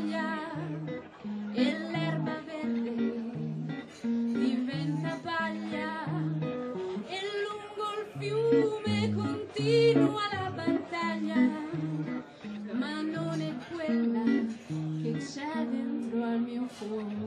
taglia e l'erba verde diventa paglia e lungo il fiume continua la battaglia ma non è quella che c'è dentro al mio cuore